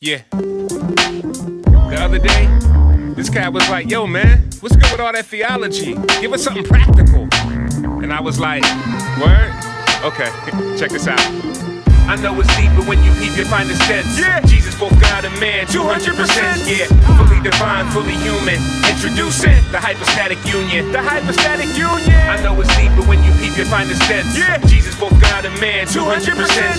Yeah. The other day, this guy was like, yo, man, what's good with all that theology? Give us something practical. And I was like, word? Okay, check this out. I know it's deeper when you peep, you find the sense. Yeah. Jesus, both God and man, 200%. Yeah. Fully divine, fully human. Introducing the hypostatic union. The hypostatic union. I know it's deeper when you peep, you find the sense. Yeah. Jesus, both God and man, 200%.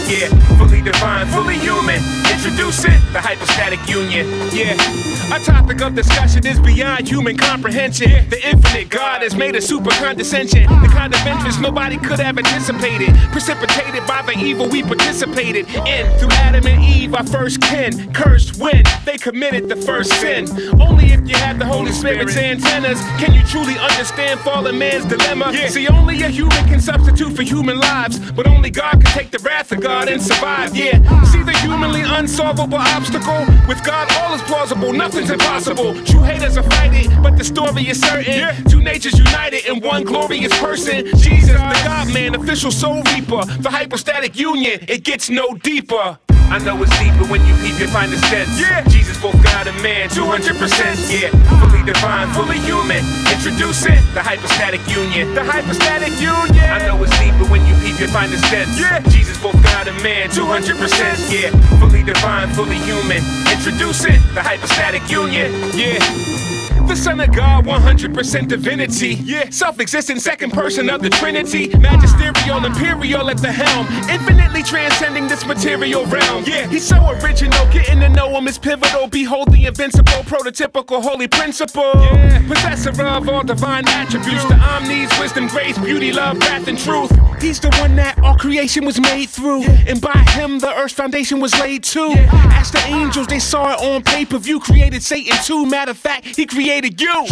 Yeah. Fully divine, fully human. Introducing the hypostatic union. Yeah. A topic of discussion is beyond human comprehension. The infinite God has made a super condescension. The kind of interest nobody could have anticipated. Precipitated by the evil we participated in. Through Adam and Eve, our first kin. Cursed when they committed the first sin. Only if you have the Holy Spirit's antennas can you truly understand fallen man's dilemma. See, only a human can substitute for human lives, but only God can take the wrath of God and survive. Yeah. See the humanly unsolvable obstacle? With God, all is plausible, nothing's impossible. True haters are fighting, but the story is certain. Two natures united in one glorious person. Jesus, the God man, official soul reaper. The hypostatic union, it gets no deeper. I know it's deep, but when you peep, you find the sense. Yeah. Jesus, both God and man, 200%. Yeah. Fully divine, fully human. Introducing the hypostatic union. The hypostatic union. I know it's deep, but when you peep, you find the sense. Yeah. Jesus, both God and man, 200%. Yeah. Fully divine, fully human. Introducing the hypostatic union. Yeah. The Son of God, 100% divinity. Yeah, self existent second person of the Trinity. Magisterial, imperial at the helm. Infinitely transcending this material realm. Yeah, he's so original. Getting to know him is pivotal. Behold the invincible, prototypical, holy principle. Yeah, possessor of all divine attributes. The omnis, wisdom, grace, beauty, love, wrath, and truth. He's the one that all creation was made through. And by him, the earth's foundation was laid too. As the angels, they saw it on pay per view. Created Satan too. Matter of fact, he created you.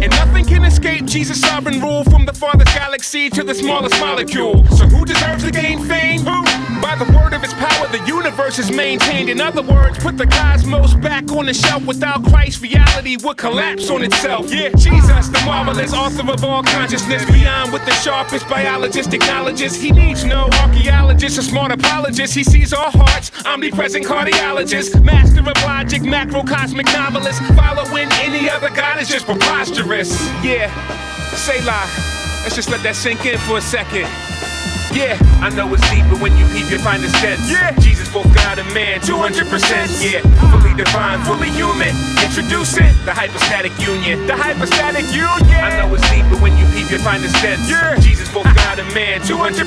And nothing can escape Jesus' sovereign rule from the farthest galaxy to the smallest molecule. So who deserves to gain fame? Who? By the word of his power, the universe is maintained. In other words, put the cosmos back on the shelf. Without Christ, reality would collapse on itself. Yeah, Jesus, the marvelous author of all consciousness, beyond what the sharpest biologist acknowledges. He needs no archaeologist or smart apologist. He sees all hearts, omnipresent cardiologist, master of logic, macrocosmic novelist, following any other god is just preposterous. Yeah, say lie. Let's just let that sink in for a second. Yeah, I know it's deeper when you peep, you find the sense. Yeah, Jesus, both God and man, 200%. Yeah, fully divine, fully human. Introducing the hypostatic union. The hypostatic union. I know it's deeper when you peep, you find the sense. Yeah, Jesus, both God and man, 200%.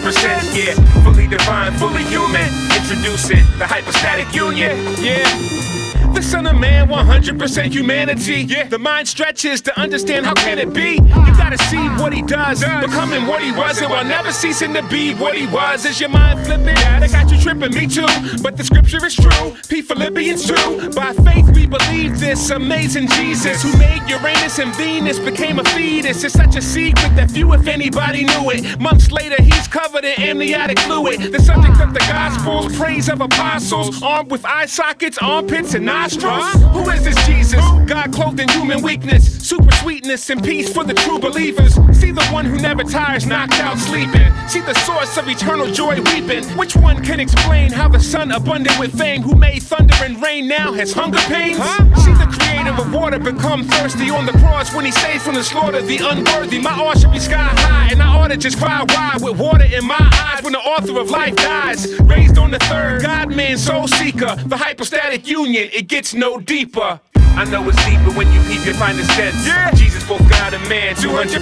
Yeah, fully divine, fully human. Introducing the hypostatic union. Yeah. The Son of Man, 100% humanity. Yeah. The mind stretches to understand how can it be. You gotta see what he does, becoming what he wasn't while never ceasing to be what he was. Is your mind flipping? Yeah, that got you tripping, me too. But the scripture is true. P. Philippians 2. By faith we believe this amazing Jesus who made Uranus and Venus became a fetus. It's such a secret that few, if anybody, knew it. Months later, he's covered in amniotic fluid. The subject of the Gospels, praise of apostles, armed with eye sockets, armpits, and nostrils. Who is this Jesus? God clothed in human weakness, super sweetness and peace for the true believers. See the one who never tires, knocked out sleeping. See the source of eternal joy weeping. Which one can explain how the sun abundant with fame, who made thunder and rain, now has hunger pains? See the creator of water become thirsty on the cross when he saved from the slaughter the unworthy. My awe should be sky high, and I ought to just cry wide with water in my eyes when the author of life dies. Raised on the third, God man, soul seeker, the hypostatic union, it gets no deeper. I know it's deeper when you peep, your the sense. Yeah. Jesus, both God and man, 200%.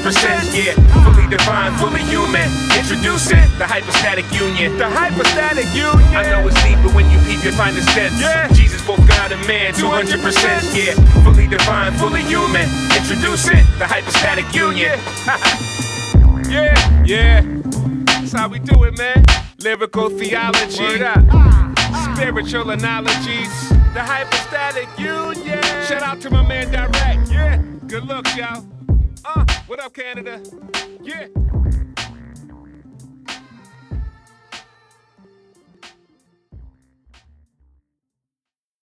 Yeah, fully divine, fully human. Introducing the hypostatic union. The hypostatic union. I know it's deeper when you peep, your the sense. Yeah. Jesus, both God and man, 200%. Yeah, fully divine, fully human. Introducing the hypostatic union. yeah, yeah. That's how we do it, man. Lyrical theology. Spiritual analogies. The hypostatic union. Shout out to my man Direct. Yeah. Good luck, y'all. Uh, what up, Canada? Yeah.